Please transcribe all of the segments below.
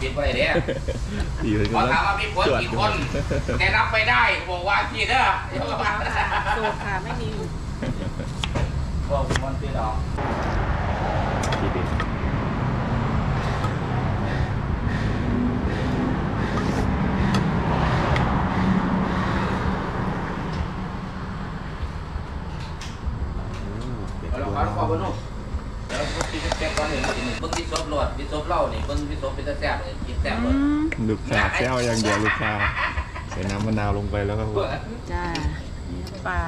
ปิดไปเด้พี่เลยขอถามว่ามีคนกี่คนแต่รับไปได้บอกว่าพี่เด้อเดี๋ยวมาสูตรค่ะไม่มีบอกมันพี่ดอกพี่เด็กเป็ด เรา ตัว ขอขอบคุณนุ่มเดี๋ยว ผมกินแซ่บก่อนหนึ่งกินเบิ่งพี่ซบโหลดพี่ซบเหล้านี่เบิ่งพี่ซบเป็นตาแซ่บเลยกินแซ่บเลยลูกค้าแซวอย่างเดียวลูกค้าใส่น้ำมะนาวลงไปแล้วก็จ้าเนื้อปลา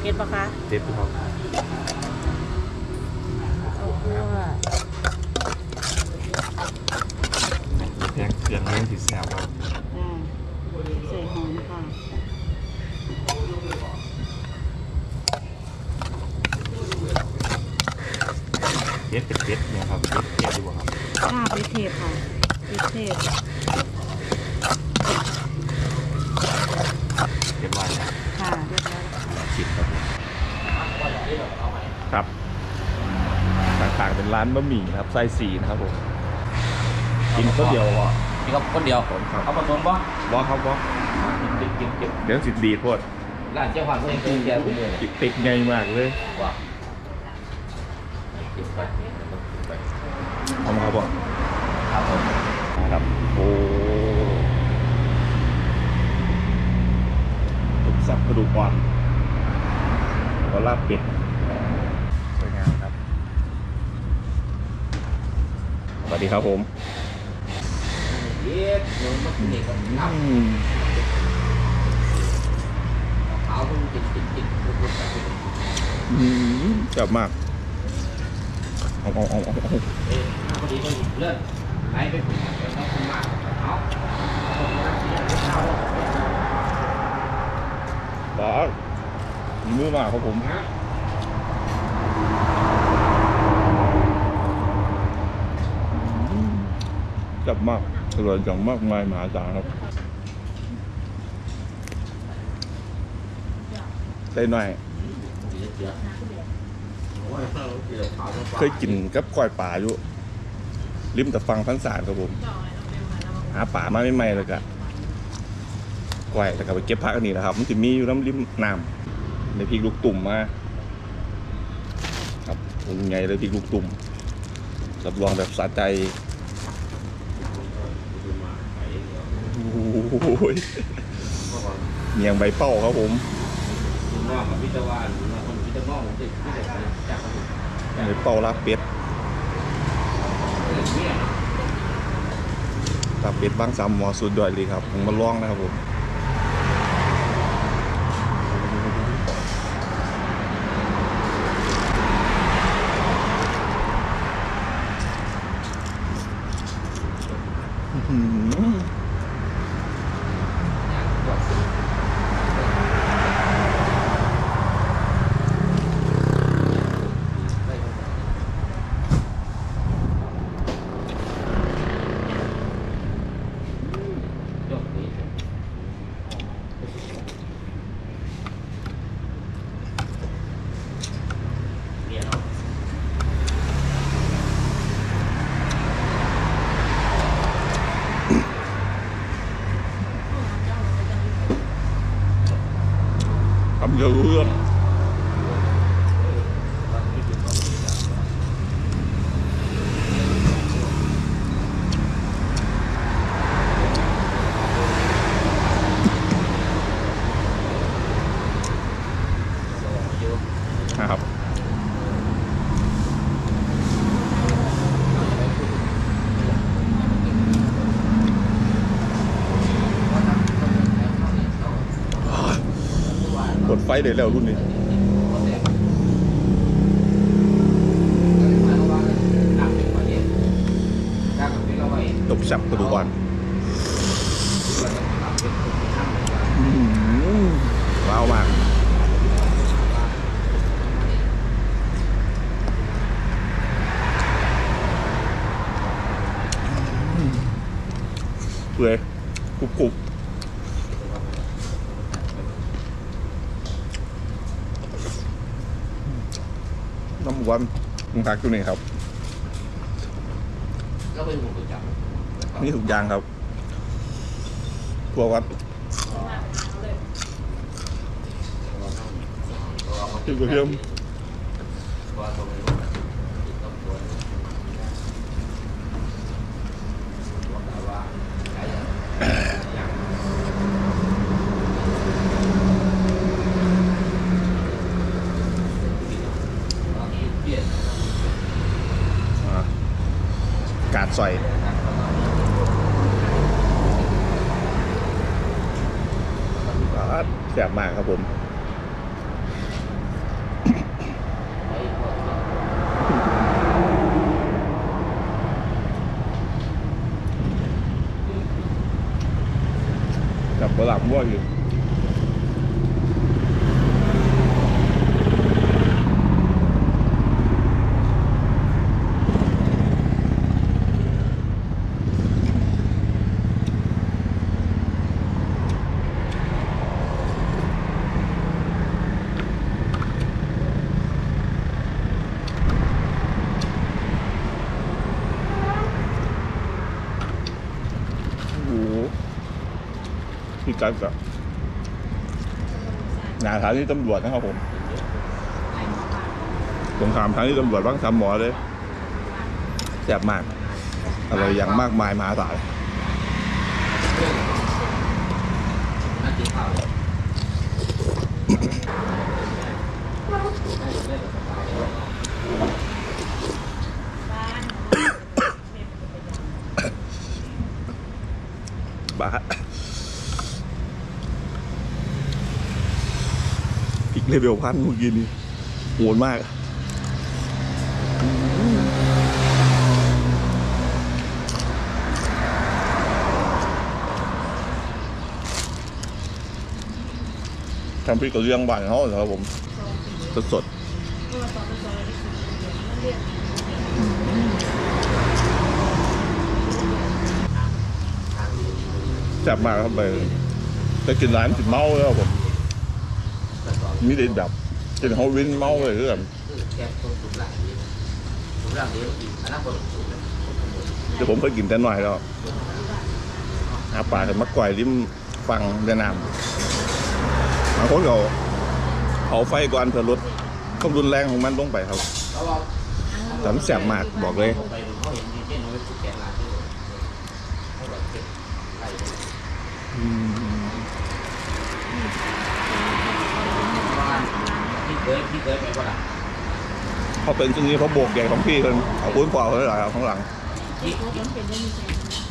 เผ็ดปะคะเด็ดครับข้าวคั่วแพงเครื่องเรื่องที่แซ่บครับอ่าใส่หอมค่ะ เด็ดเป็ดเด็ดเนี่ยครับเด็ดเด็ดดีกว่าครับข้าวพริกเทศค่ะพริกเทศเด็ดไว้นะค่ะเรียบร้อยแล้วค่ะสิบครับผมครับต่างๆเป็นร้านบะหมี่นะครับไส้สีนะครับผมกินก็เดียวอะพี่ก็คนเดียวผมครับเอาผสมบ่บอครับบอกินกินกินเดี๋ยวสิดีดโพดร้านเจ้าของเพิ่นกินแก่ทุกมื้อติดไงมากเลยว่ากินไป ไปเอามาครับบอครับผมครับโอ้ตุกซับกระดูกอ่อนแล้วก็ลาบเป็ดสวยงามครับสวัสดีครับผมเย็ดหนูมากินนี่ก็น้อืมำขาวเพิ่งกินกินกินพูดๆกันไปอืมจับมาก เอาเอาเอาเอาเอาเอ๊ะพอดีเลยเลื่อนไหนไปคุยกันไปต้องคุณมากเอาคนมาเสียเอาบอสมีมือมาครับผมนะจับมากอร่อยอย่างมากมายมหาศาลครับได้หน่อย เคยกินกับก้อยป่าอยู่ริมแต่ฟังพันสารครับผมหาป่ามาใหม่เลยกะก้อยแล้วก็ไปเก็บพักอันนี้นะครับ มันจะมีอยู่น้ำริมน้ำในพริกลูกตุ่มมาครับยังไงเลยพริกลูกตุ่มรับรองแบบสะใจโอ้ยเมียงใบเป้าครับผมคุณน้องกับพิจารณาคุณน้องคนพิจา รณาผมติดพิจารณาจากเขาใบเป้าลาเป็ดลาเป็ดบางสามหมอสุดยอดเลยครับ ผมมาลองนะครับผมอื้อหือ ทำเยอะเรื่องนะครับ กด ไฟเดี๋ยแล้วรุ่นนี้ตบสับกระดูกอ่อนว้าวมากเปื่อยกรุบกรุบ น้ำวันมึงพักอยู่นี่ครับก็เป็นหมูกระจับนี่ทุกอย่างครับพวกวัดจิ้มกระเทียม ซอยแสบมากครับผม กับกระหล่ำมั่วอยู่ โอ้โห พี่กัดกับงานฐานที่ตำรวจนะครับผมสงครามฐานที่ตำรวจบ้างทำหมอเลยแซ่บมากอะไรอย่างมากมายมหาศาล น่ากินข้าว บ้าพริ กเลเวลพันเมื่อกี้นี้โหดมากทำพริกกับเรื่องบ้านเขาเหรอครับผม สดสดๆจับมาครับไปจะกินร้านกินเมาแล้วครับผม มีเด็ดแบบกินเขาวินเมาเลยคือแบบแกงต้มสุกหลังนี้สุกหลังนี้อันนั้นคนสุกเดี๋ยวผมเคยกินแต่หน่อยแล้วหาปลาถึงมักก่อยริมฟังเดนามบางคนเขาเขาไฟก่อนเพื่อลดความรุนแรงของมันลงไปครับแล้วเราฉันแสบมากบอกเลย ไปดูเขาเห็นมีเช่นน้อยสุกแกงร้านที่เขาแบบเก็บไข่พี่ เคยพี่เคยไปป่ล่ะเขาเป็นช่วงนี้เขาโบกใหญ่ของพี่คนเอาปุ้นปล่อเขาหลายข้างหลัง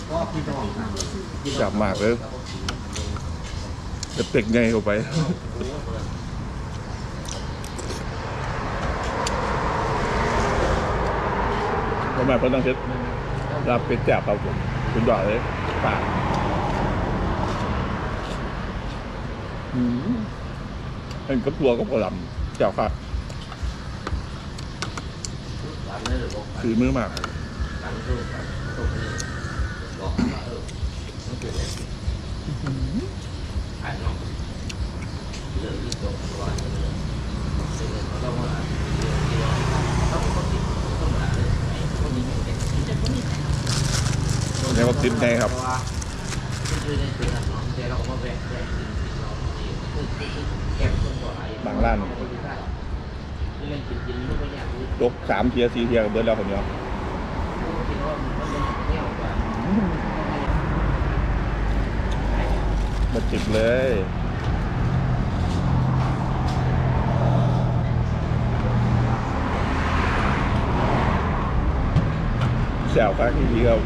ก็พี่น้องจับมากเลยจะเป็กไงเข้าไปทำไมเพิ่นต้องเช็ดรับเป็ดแจบครับผมคุณดอดเลยปากอืมเป็นกระตัวก็กระหลำเจ้าค่ะถือมือมากหลังสู้กันสู้นี่บอกว่าเออมันเกิดอะไรไอ้น้องเรื่องที่จบตัวเรื่องซึ่งเราว่าเขาเขาติดต้องมาเลยไอ้คนนี้ไม่ได้ที่จะคนนี้ในวัคซีนไงครับเนาะแก บางร้านล่นกินกินไม่ค่อยอยากรู้ยกสามเทียร์สี่เทียร์กับเบิร์ดแล้วคนเดียวคิดว่ามันเนแนวกว่ามาจิบเลยแซวครับที่เดียว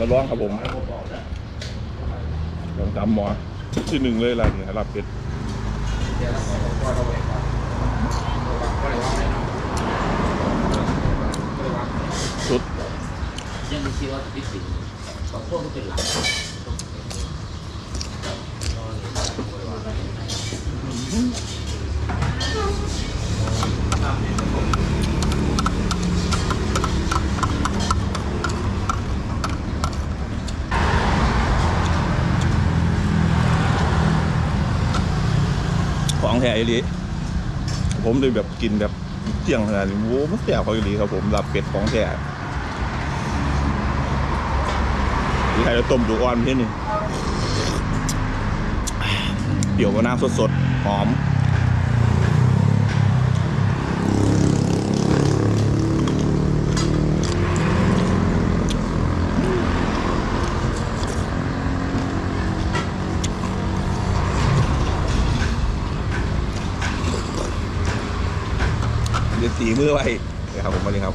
มาลองครับผมลองตำหมอที่หนึ่งเลยล่ะนี่รับเป็ดเดี๋ยวเราขอก็เราแวะก่อนก็เลยว่าไม่เนาะก็เลยว่าสุดยังมีชีวิตที่สิ่งบางพวกเป็นหลัก แท้อีหลีผมเลยแบบกินแบบเจียงขนาดนี้โว้มันแซ่บเขาอีหลีครับผมลาบเป็ดของแท้ที่ใครจะต้มดูอ่อนเพี้ยนี่เปรี้ยวกับน้ำสดๆหอม มือไว้นะครับผมมาเลยครับ